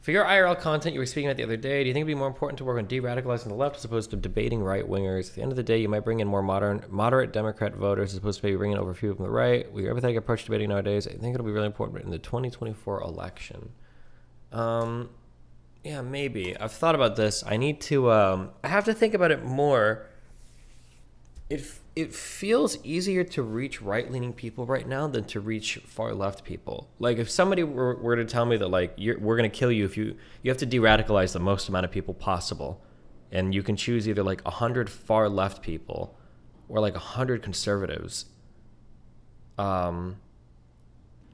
For your IRL content you were speaking about the other day, do you think it'd be more important to work on de-radicalizing the left as opposed to debating right wingers? At the end of the day, you might bring in more modern, moderate Democrat voters as opposed to maybe bringing over a few from the right. With your empathetic approach to debating nowadays, I think it'll be really important in the 2024 election. Um, yeah, maybe. I've thought about this. I need to. Um, I have to think about it more. It it feels easier to reach right leaning people right now than to reach far left people. Like if somebody were, were to tell me that like we're gonna kill you if you you have to de-radicalize the most amount of people possible, and you can choose either like a hundred far left people or like a hundred conservatives. Um,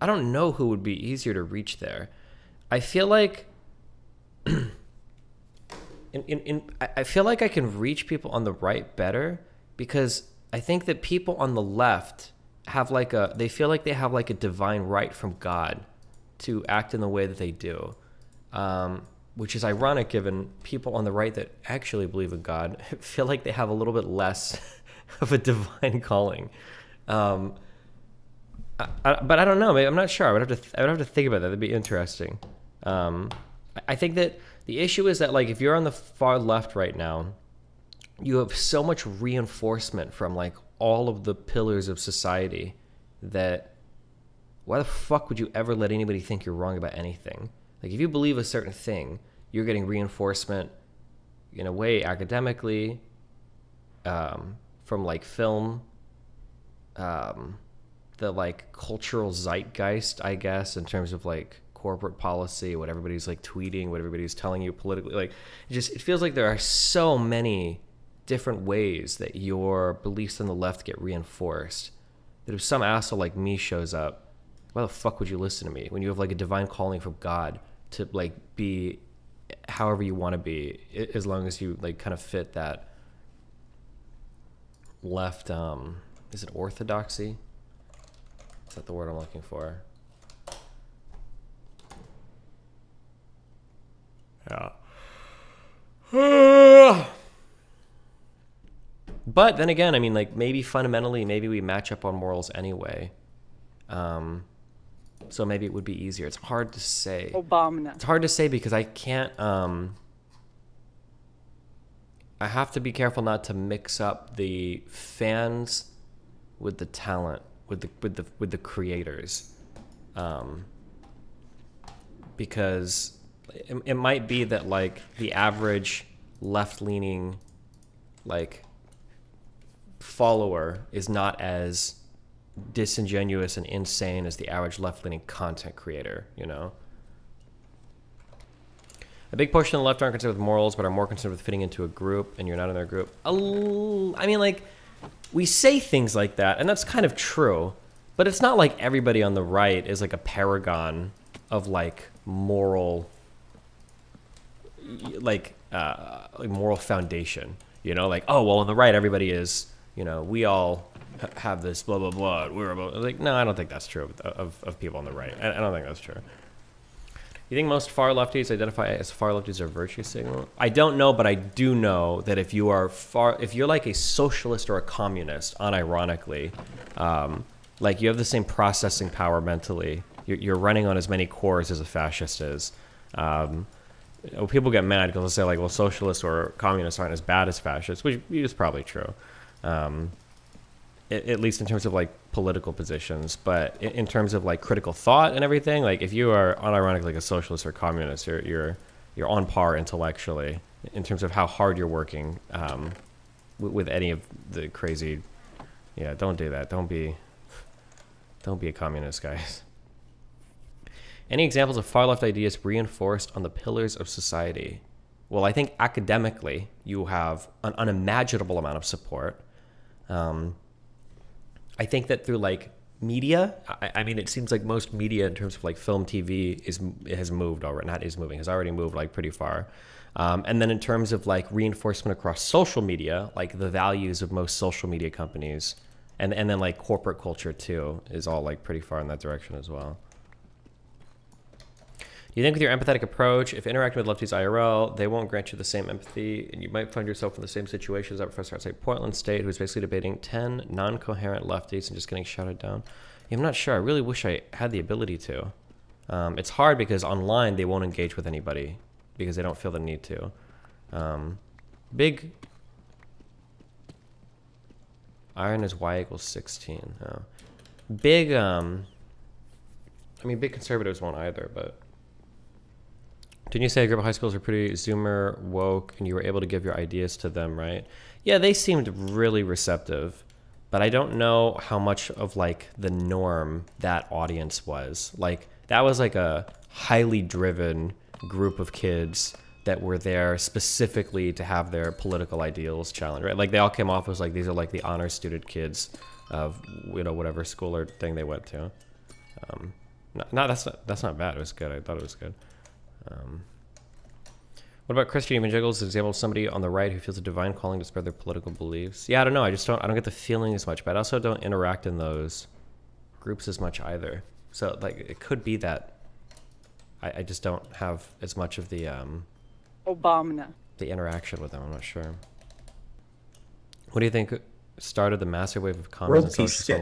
I don't know who would be easier to reach there. I feel like in, in, in I feel like I can reach people on the right better because I think that people on the left have like a they feel like they have like a divine right from God to act in the way that they do. Um, which is ironic given people on the right that actually believe in God feel like they have a little bit less of a divine calling. Um, I, I, but I don't know. I'm not sure. I would have to. Th- I would have to think about that. That'd be interesting. Um, I think that the issue is that like if you're on the far left right now, you have so much reinforcement from like all of the pillars of society that why the fuck would you ever let anybody think you're wrong about anything? Like if you believe a certain thing, you're getting reinforcement in a way academically um, from like film um, the like cultural zeitgeist, I guess, in terms of like corporate policy, what everybody's like tweeting, what everybody's telling you politically. Like, it just it feels like there are so many different ways that your beliefs on the left get reinforced. That if some asshole like me shows up, why the fuck would you listen to me when you have like a divine calling from God to like be however you want to be, as long as you like kind of fit that left. Um, is it orthodoxy? Is that the word I'm looking for? Yeah. but then again, I mean, like maybe fundamentally, maybe we match up on morals anyway. Um, so maybe it would be easier. It's hard to say. Obama. It's hard to say because I can't. Um, I have to be careful not to mix up the fans with the talent, with the with the with the creators, um, because it, it might be that like the average left leaning like follower is not as disingenuous and insane as the average left leaning content creator, you know? A big portion of the left aren't concerned with morals, but are more concerned with fitting into a group, and you're not in their group. I mean, like, we say things like that, and that's kind of true, but it's not like everybody on the right is like a paragon of like moral like uh, like moral foundation. You know, like oh well, on the right everybody is. You know, we all have this blah blah blah. We're about like no, I don't think that's true of, of, of people on the right. I, I, don't think that's true. You think most far lefties identify as far lefties are virtue signal? I don't know, but I do know that if you are far, if you're like a socialist or a communist, unironically, um, like you have the same processing power mentally. You're, you're running on as many cores as a fascist is. Um, people get mad because they'll say like, well, socialists or communists aren't as bad as fascists, which is probably true, um, at least in terms of like political positions. But in, in, terms of like critical thought and everything, like if you are unironically like a socialist or communist, you're you're you're on par intellectually in terms of how hard you're working um, with, with any of the crazy. Yeah, don't do that. Don't be don't be a communist, guys. Any examples of far left ideas reinforced on the pillars of society? Well, I think academically, you have an unimaginable amount of support. Um, I think that through like media, I, I, mean, it seems like most media in terms of like film, TV is has moved already. Not is moving, has already moved like pretty far. Um, and then in terms of like reinforcement across social media, like the values of most social media companies, and and then like corporate culture too, is all like pretty far in that direction as well. You think with your empathetic approach, if interacting with lefties IRL, they won't grant you the same empathy, and you might find yourself in the same situation as that professor outside Portland State who's basically debating 10 non coherent lefties and just getting shouted down. Yeah, I'm not sure. I really wish I had the ability to. Um, it's hard because online they won't engage with anybody because they don't feel the need to. Um, big iron is y equals 16. Oh. Big, um, I mean, big conservatives won't either, but didn't you say a group of high schools are pretty Zoomer woke and you were able to give your ideas to them, right? Yeah, they seemed really receptive, but I don't know how much of like the norm that audience was. Like, that was like a highly driven group of kids that were there specifically to have their political ideals challenged, right? Like, they all came off as like these are like the honor student kids of, you know, whatever school or thing they went to. Um, no, no, that's not, that's not bad. It was good. I thought it was good. Um, what about Christian evangelicals? Example of somebody on the right who feels a divine calling to spread their political beliefs. Yeah, I don't know. I just don't. I don't get the feeling as much, but I also don't interact in those groups as much either. So like, it could be that I, I just don't have as much of the um, Obama. the interaction with them. I'm not sure. What do you think started the massive wave of comments World and peace socials shit.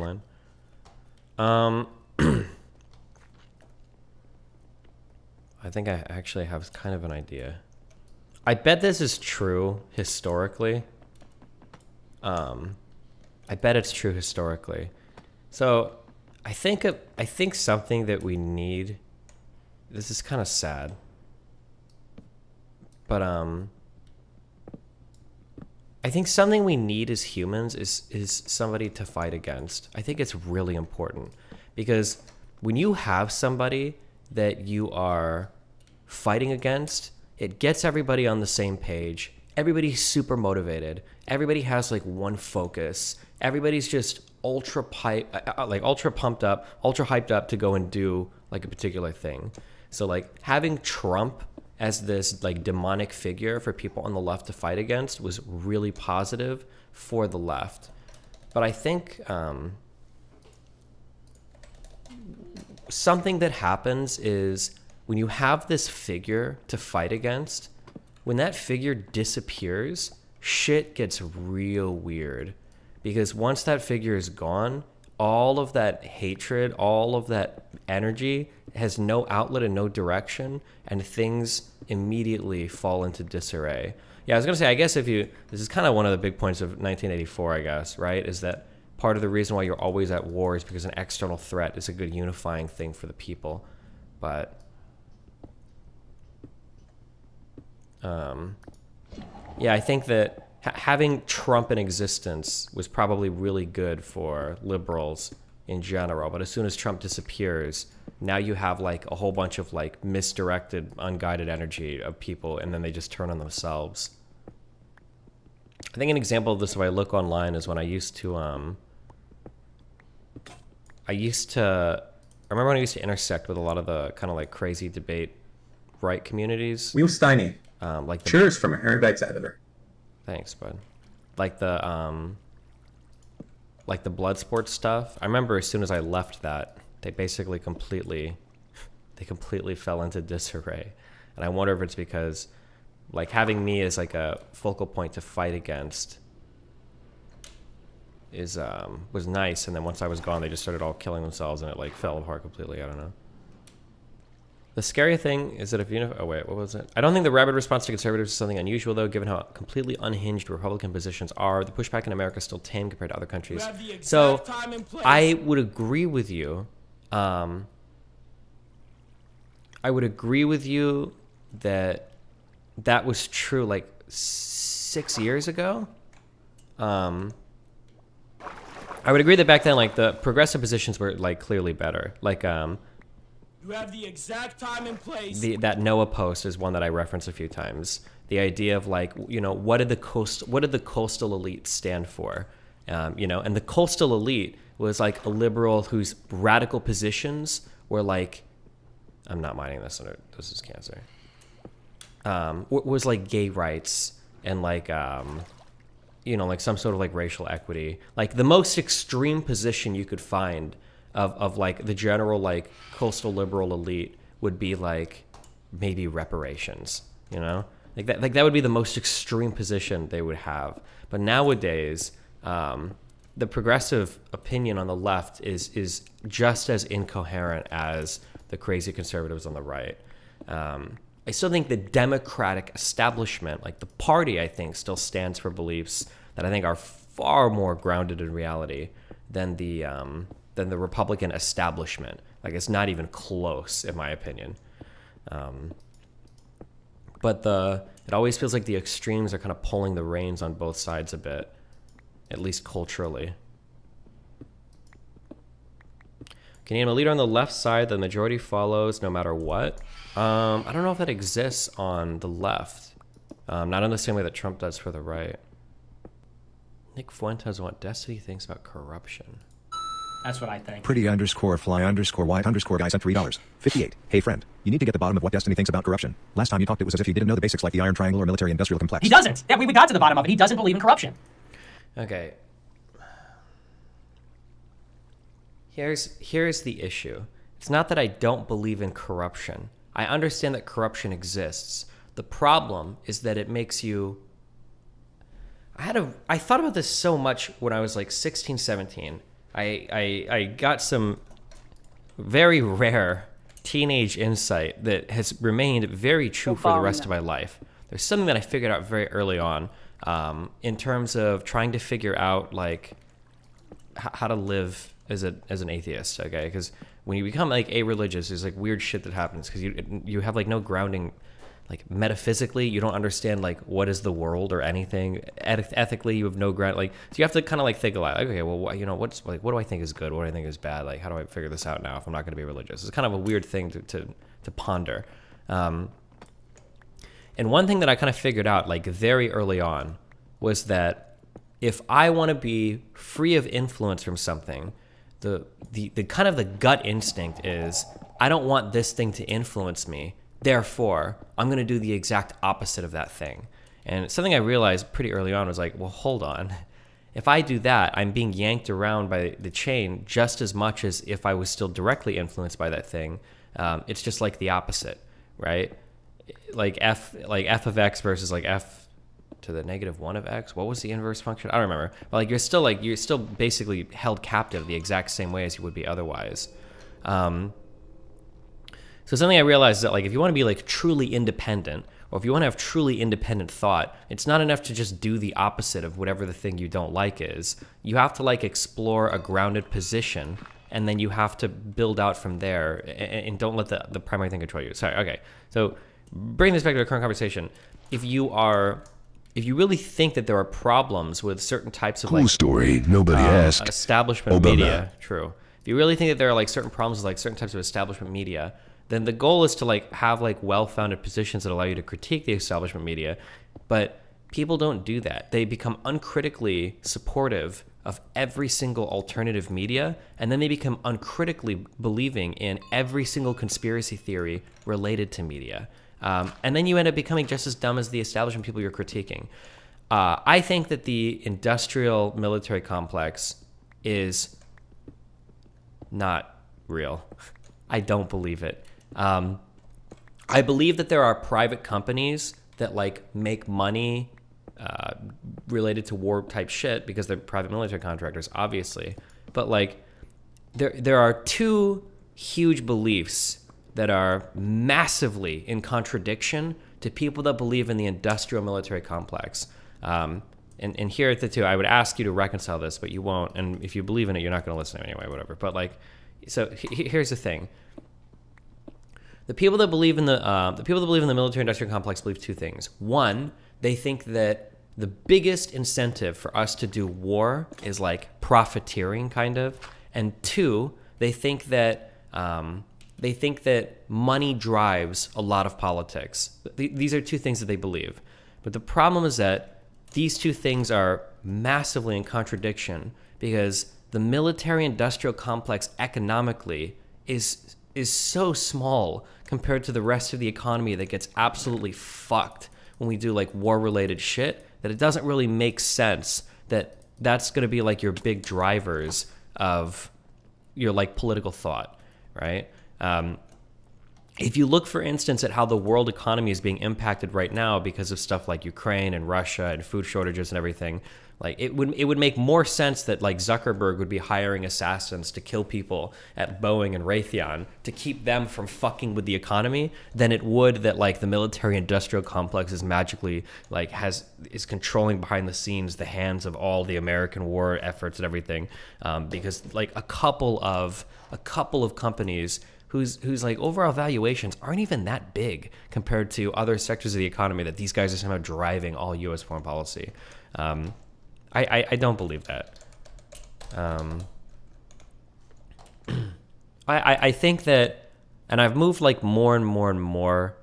online? Um, I think I actually have kind of an idea. I bet this is true historically. Um, I bet it's true historically. So, I think of, I think something that we need. This is kind of sad. But um, I think something we need as humans is is somebody to fight against. I think it's really important because when you have somebody that you are fighting against, it gets everybody on the same page. Everybody's super motivated. Everybody has like one focus. Everybody's just ultra pipe, uh, uh, like ultra pumped up, ultra hyped up to go and do like a particular thing. So like having Trump as this like demonic figure for people on the left to fight against was really positive for the left. But I think um, something that happens is when you have this figure to fight against, when that figure disappears, shit gets real weird. Because once that figure is gone, all of that hatred, all of that energy has no outlet and no direction, and things immediately fall into disarray. Yeah, I was gonna say, I guess if you, this is kind of one of the big points of 1984, I guess, right? Is that part of the reason why you're always at war is because an external threat is a good unifying thing for the people. But um, yeah, I think that ha- having Trump in existence was probably really good for liberals in general. But as soon as Trump disappears, now you have like a whole bunch of like misdirected, unguided energy of people, and then they just turn on themselves. I think an example of this, if I look online, is when I used to, um, I used to, I remember when I used to intersect with a lot of the kind of like crazy debate right communities, Will. Um, like the Cheers from Aaron Dykes editor. Thanks, bud. Like the um like the blood sports stuff. I remember as soon as I left that, they basically completely they completely fell into disarray. And I wonder if it's because like having me as like a focal point to fight against is um was nice and then once I was gone they just started all killing themselves and it like fell apart completely. I don't know. The scary thing is that if you know, oh wait, what was it? I don't think the rabid response to conservatives is something unusual, though, given how completely unhinged Republican positions are. The pushback in America is still tame compared to other countries. have the exact So time and place. I would agree with you. Um, I would agree with you that that was true like six years ago. Um, I would agree that back then, like the progressive positions were like clearly better. Like um, You have the exact time and place. the that Noah post is one that I reference a few times. The idea of like you know what did the coast what did the coastal elite stand for? Um, you know, and the coastal elite was like a liberal whose radical positions were like, I'm not minding this. This is cancer. Um, was like gay rights and like um, you know, like some sort of like racial equity, like the most extreme position you could find of, of like the general like coastal liberal elite would be like maybe reparations, you know, like that, like that would be the most extreme position they would have. But nowadays, um, the progressive opinion on the left is is just as incoherent as the crazy conservatives on the right. Um, I still think the Democratic establishment, like the party, I think still stands for beliefs that I think are far more grounded in reality than the um, than the Republican establishment. Like it's not even close, in my opinion. Um, but the it always feels like the extremes are kind of pulling the reins on both sides a bit, at least culturally. Can you name a leader on the left side the majority follows no matter what? Um, I don't know if that exists on the left. Um, not in the same way that Trump does for the right. Nick Fuentes what Destiny thinks about corruption. That's what I think. Pretty underscore fly underscore white underscore guy sent three dollars. Fifty-eight. Hey friend, you need to get the bottom of what Destiny thinks about corruption. Last time you talked, it was as if you didn't know the basics like the Iron Triangle or military-industrial complex. He doesn't. Yeah, we, we got to the bottom of it. He doesn't believe in corruption. Okay. Here's here's the issue. It's not that I don't believe in corruption. I understand that corruption exists. The problem is that it makes you I had a I thought about this so much when I was like 16, 17. I I, I got some very rare teenage insight that has remained very true for the rest of my life. There's something that I figured out very early on um, in terms of trying to figure out like h- how to live as a as an atheist. Okay, because when you become like a religious, there's like weird shit that happens because you you have like no grounding. Like metaphysically, you don't understand like what is the world or anything. Eth- ethically, you have no ground. Like so, you have to kind of like think a lot. Okay, well, you know, what's like, what do I think is good? What do I think is bad? Like, how do I figure this out now if I'm not going to be religious? It's kind of a weird thing to to, to ponder. Um, and one thing that I kind of figured out like very early on was that if I want to be free of influence from something, the, the the kind of the gut instinct is I don't want this thing to influence me. Therefore, I'm going to do the exact opposite of that thing. And something I realized pretty early on was like, well, hold on. If I do that, I'm being yanked around by the chain just as much as if I was still directly influenced by that thing. Um, it's just like the opposite, right? Like f like f of x versus like f to the negative one of x. What was the inverse function? I don't remember. But like you're still like you're still basically held captive the exact same way as you would be otherwise. Um, so something I realized is that like if you want to be like truly independent, or if you want to have truly independent thought, it's not enough to just do the opposite of whatever the thing you don't like is. You have to like explore a grounded position, and then you have to build out from there, and, and don't let the the primary thing control you. Sorry. Okay. So bring this back to the current conversation. If you are if you really think that there are problems with certain types of Cool like story. Nobody uh, asked. establishment Obama. media. True. If you really think that there are like certain problems with like certain types of establishment media, then the goal is to like have like well-founded positions that allow you to critique the establishment media. But people don't do that. They become uncritically supportive of every single alternative media, and then they become uncritically believing in every single conspiracy theory related to media. Um, and then you end up becoming just as dumb as the establishment people you're critiquing. Uh, I think that the industrial military complex is not real. I don't believe it. Um, I believe that there are private companies that like make money uh, related to war type shit because they're private military contractors, obviously. But like, there there are two huge beliefs that are massively in contradiction to people that believe in the industrial military complex. Um, and, and here at the two, I would ask you to reconcile this, but you won't. And if you believe in it, you're not going to listen anyway, whatever. But like, so he- here's the thing: the people that believe in the uh, the people that believe in the military industrial complex believe two things. One, they think that the biggest incentive for us to do war is like profiteering, kind of. And two, they think that um, they think that money drives a lot of politics. Th- These are two things that they believe. But the problem is that these two things are massively in contradiction because the military industrial complex economically is is so small compared to the rest of the economy that gets absolutely fucked when we do like war related shit that it doesn't really make sense that that's going to be like your big drivers of your like political thought right? Um, if you look, for instance, at how the world economy is being impacted right now because of stuff like Ukraine and Russia and food shortages and everything, like it would it would make more sense that like Zuckerberg would be hiring assassins to kill people at Boeing and Raytheon to keep them from fucking with the economy than it would that like the military industrial complex is magically like has is controlling behind the scenes the hands of all the American war efforts and everything um, because like a couple of a couple of companies whose whose like overall valuations aren't even that big compared to other sectors of the economy that these guys are somehow driving all U.S. foreign policy. Um, I, I, I don't believe that. Um, I, I I think that, and I've moved like more and more and more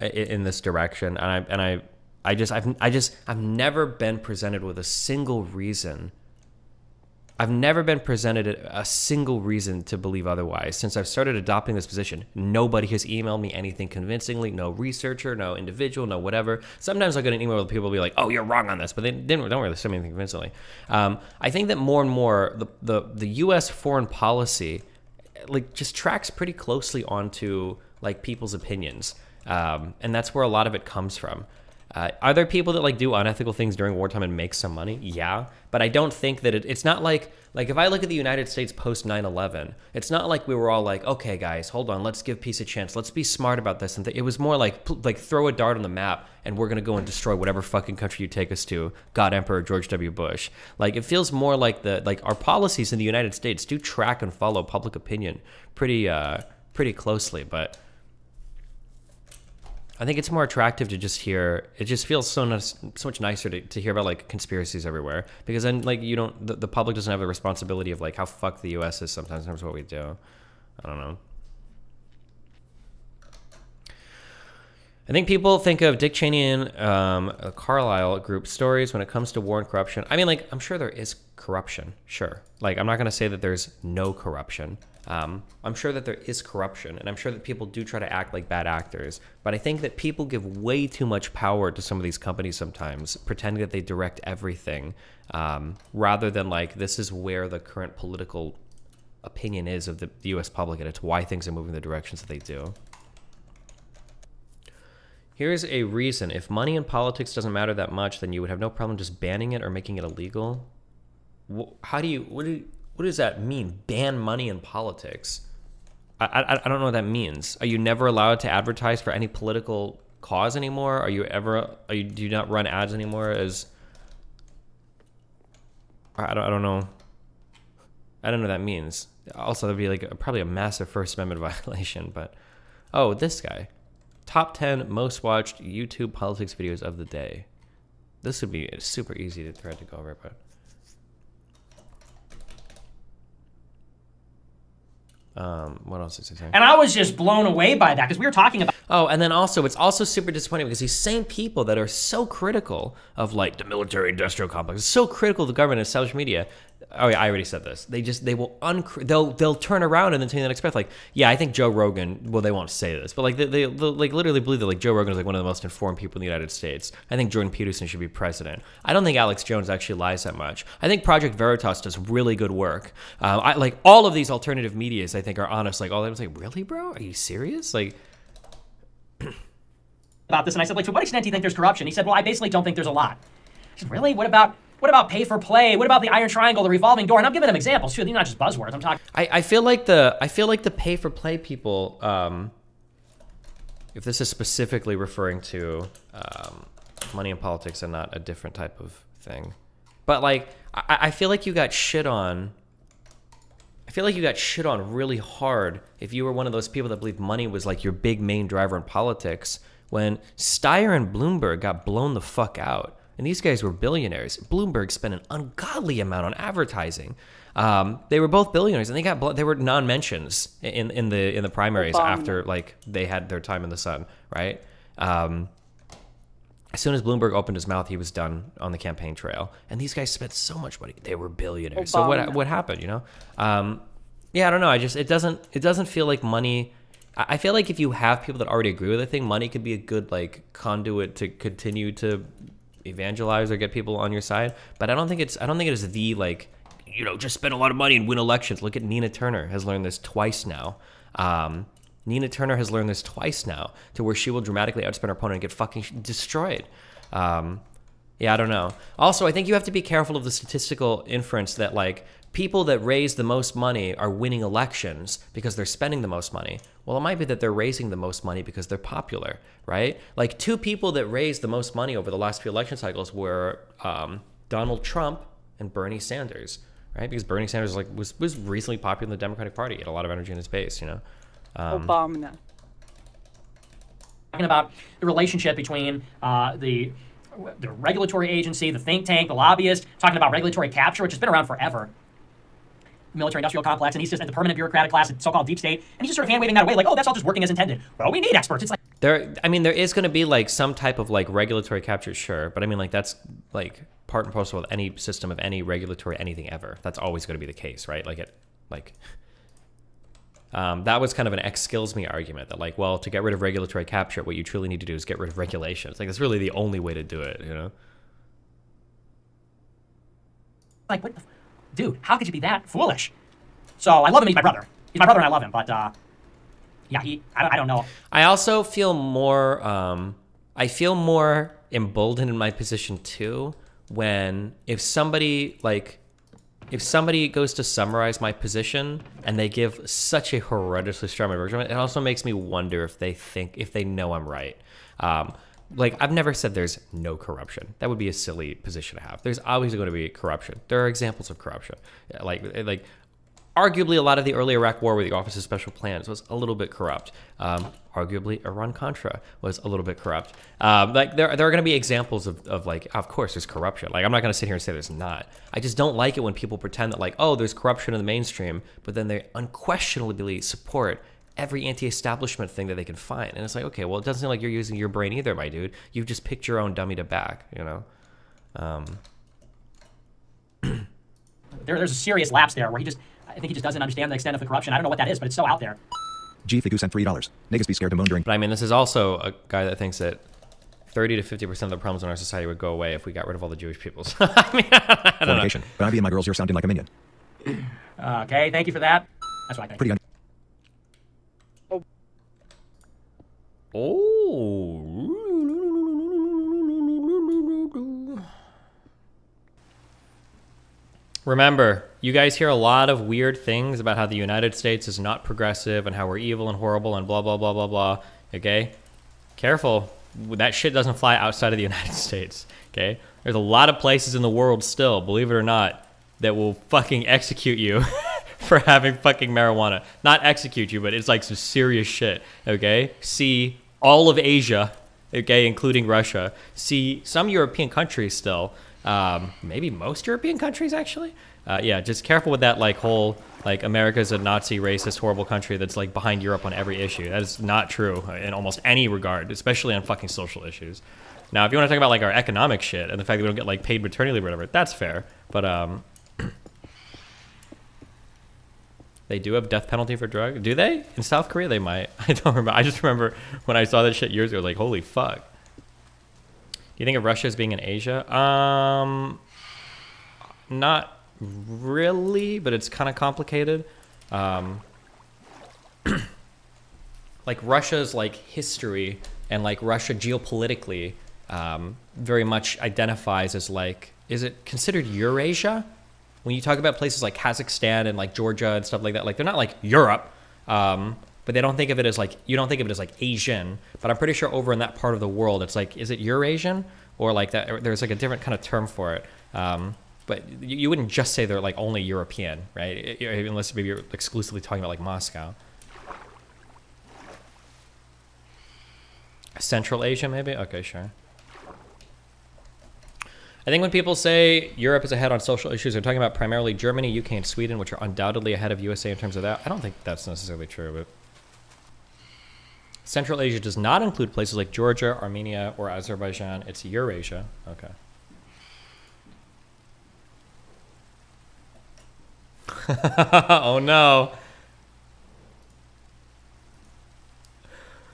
i- in this direction, and I and I I just I've I just I've never been presented with a single reason I've never been presented a single reason to believe otherwise. Since I've started adopting this position, nobody has emailed me anything convincingly. No researcher, no individual, no whatever. Sometimes I'll get an email where people will be like, "Oh, you're wrong on this," but they didn't don't really say anything convincingly. Um, I think that more and more the, the the U.S. foreign policy like just tracks pretty closely onto like people's opinions, um, and that's where a lot of it comes from. Uh, are there people that like do unethical things during wartime and make some money? Yeah, but I don't think that it, it's not like like if I look at the United States post 9/11, it's not like we were all like, okay, guys, hold on, let's give peace a chance, let's be smart about this, and th- it was more like like throw a dart on the map and we're gonna go and destroy whatever fucking country you take us to. God Emperor George W. Bush. Like it feels more like the like our policies in the United States do track and follow public opinion pretty uh pretty closely, but. I think it's more attractive to just hear. It just feels so nice, so much nicer to, to hear about like conspiracies everywhere because then like you don't the, the public doesn't have the responsibility of like how fucked the U.S. is sometimes of what we do. I don't know. I think people think of Dick Cheney and um, Carlyle group stories when it comes to war and corruption. I mean, like, I'm sure there is corruption, sure. Like, I'm not going to say that there's no corruption. Um, I'm sure that there is corruption, and I'm sure that people do try to act like bad actors. But I think that people give way too much power to some of these companies sometimes, pretending that they direct everything, um, rather than like, this is where the current political opinion is of the, the US public, and it's why things are moving the directions that they do. Here's a reason. If money in politics doesn't matter that much, then you would have no problem just banning it or making it illegal. How do you what do you, what does that mean? Ban money in politics? I, I I don't know what that means. Are you never allowed to advertise for any political cause anymore? Are you ever are you do you not run ads anymore as I don't I don't know. I don't know what that means. Also, that'd be like a, probably a massive First Amendment violation. But oh, this guy, top ten most watched YouTube politics videos of the day. This would be super easy to thread to go over, but um, what else is he saying? And I was just blown away by that because we were talking about Oh, and then also it's also super disappointing because these same people that are so critical of like the military industrial complex, so critical of the government and social media. Oh yeah, I already said this. They just they will un they'll they'll turn around and then tell you the next breath like, yeah, I think Joe Rogan. Well, they won't say this, but like they, they like literally believe that like Joe Rogan is like one of the most informed people in the United States. I think Jordan Peterson should be president. I don't think Alex Jones actually lies that much. I think Project Veritas does really good work. Um, I like all of these alternative medias. I think are honest. Like all of them, like really, bro? Are you serious? Like. about this, and I said, like, to what extent do you think there's corruption? He said, well, I basically don't think there's a lot. I said, really? What about what about pay for play? What about the iron triangle, the revolving door? And I'm giving them examples too. These are not just buzzwords. I'm talking I, I feel like the I feel like the pay for play people, um, if this is specifically referring to um, money in politics and not a different type of thing, but like I, I feel like you got shit on. I feel like you got shit on really hard if you were one of those people that believed money was like your big main driver in politics. When Steyer and Bloomberg got blown the fuck out, and these guys were billionaires. Bloomberg spent an ungodly amount on advertising. Um, they were both billionaires, and they got they were non-mentions in in the in the primaries after like they had their time in the sun, right? Um, as soon as Bloomberg opened his mouth, he was done on the campaign trail. And these guys spent so much money; they were billionaires. So what what happened? You know? Um, yeah, I don't know. I just it doesn't it doesn't feel like money. I I feel like if you have people that already agree with a thing, money could be a good like conduit to continue to evangelize or get people on your side. But I don't think it's I don't think it is the like you know just spend a lot of money and win elections. Look at Nina Turner has learned this twice now. Um, Nina Turner has learned this twice now, to where she will dramatically outspend her opponent and get fucking destroyed. Um, yeah, I don't know. Also, I think you have to be careful of the statistical inference that like people that raise the most money are winning elections because they're spending the most money. Well, it might be that they're raising the most money because they're popular, right? Like two people that raised the most money over the last few election cycles were um, Donald Trump and Bernie Sanders, right? Because Bernie Sanders like was was recently popular in the Democratic Party, had a lot of energy in his base, you know. Obama. talking about the relationship between uh, the the regulatory agency, the think tank, the lobbyist, talking about regulatory capture, which has been around forever. Military industrial complex, and he's just the permanent bureaucratic class, so-called deep state, and he's just sort of hand waving that away, like, oh, that's all just working as intended. Well, we need experts. It's like, There, I mean, there is going to be like some type of like regulatory capture, sure, but I mean, like that's like part and parcel with any system of any regulatory anything ever. That's always going to be the case, right? Like it, like um, that was kind of an X skills me argument that like, well, to get rid of regulatory capture, what you truly need to do is get rid of regulations. Like that's really the only way to do it, you know? like, what the, dude? How could you be that foolish? So I love him. He's my brother. He's my brother, and I love him. But uh, yeah, he. I, don't- I don't know. I also feel more um I feel more emboldened in my position too when if somebody like if somebody goes to summarize my position and they give such a horrendously strong version it, it also makes me wonder if they think if they know I'm right. Um, like I've never said there's no corruption. That would be a silly position to have. There's always going to be corruption. There are examples of corruption. Like like arguably a lot of the early Iraq war with the Office of Special Plans was a little bit corrupt. Um, arguably Iran Contra was a little bit corrupt. Um, like there, there are going to be examples of, of like, of course there's corruption. Like I'm not going to sit here and say there's not. I just don't like it when people pretend that like, oh, there's corruption in the mainstream, but then they unquestionably support every anti-establishment thing that they can find. And it's like, okay, well, it doesn't seem like you're using your brain either, my dude. You've just picked your own dummy to back, you know? Um, There, there's a serious lapse there where he just. I think he just doesn't understand the extent of the corruption. I don't know what that is, but it's so out there. G Figu sent $3. Niggas be scared to moan during But I mean, this is also a guy that thinks that 30 to 50 percent of the problems in our society would go away if we got rid of all the Jewish peoples. I mean, I don't know. But I be and my girls, you're sounding like a minion. Uh, okay, thank you for that. That's what I think. Pretty Oh. Remember, you guys hear a lot of weird things about how the United States is not progressive and how we're evil and horrible and blah, blah, blah, blah, blah. Okay? Careful. That shit doesn't fly outside of the United States. Okay? There's a lot of places in the world still, believe it or not, that will fucking execute you for having fucking marijuana. Not execute you, but it's like some serious shit. Okay? See all of Asia, okay, including Russia. See some European countries still. Um, maybe most European countries actually. Uh, yeah, just careful with that like whole like America's a Nazi racist horrible country that's like behind Europe on every issue. That is not true in almost any regard, especially on fucking social issues. Now, if you want to talk about like our economic shit and the fact that we don't get like paid maternity leave or whatever, that's fair. But um, they do have death penalty for drug. Do they? In South Korea, they might. I don't remember. I just remember when I saw that shit years ago. Like, holy fuck. Do you think of Russia as being in Asia? Um, not really, but it's kind of complicated. Um, like Russia's like history and like Russia geopolitically um, very much identifies as like is it considered Eurasia? When you talk about places like Kazakhstan and like Georgia and stuff like that, like they're not like Europe, um, but they don't think of it as like you don't think of it as like Asian. But I'm pretty sure over in that part of the world, it's like is it Eurasian or like that? Or there's like a different kind of term for it. Um, but you, you wouldn't just say they're like only European, right? I- I- Unless maybe you're exclusively talking about like Moscow. Central Asia, maybe? Okay, sure. I think when people say Europe is ahead on social issues, they're talking about primarily Germany, UK, and Sweden, which are undoubtedly ahead of USA in terms of that. I don't think that's necessarily true, but Central Asia does not include places like Georgia, Armenia, or Azerbaijan. It's Eurasia. Okay. oh no.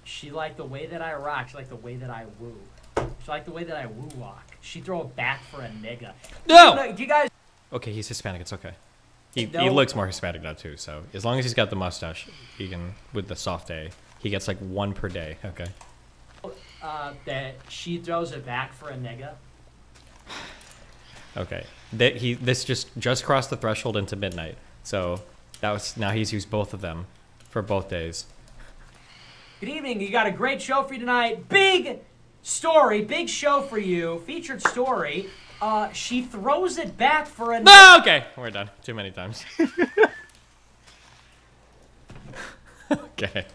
She liked the way that I rock. She liked the way that I woo. She liked the way that I woo walk. She throw it back for a nigga. No! Do you guys Okay, he's Hispanic. It's okay. He, he looks more Hispanic now too. So as long as he's got the mustache, he can with the soft A. He gets like one per day. Okay. Uh, that she throws it back for a nigga. Okay. That he this just just crossed the threshold into midnight. So that was now he's used both of them for both days. Good evening. You got a great show for you tonight. Big story, big show for you. Featured story. Uh, she throws it back for a. No, okay, we're done. Too many times. okay.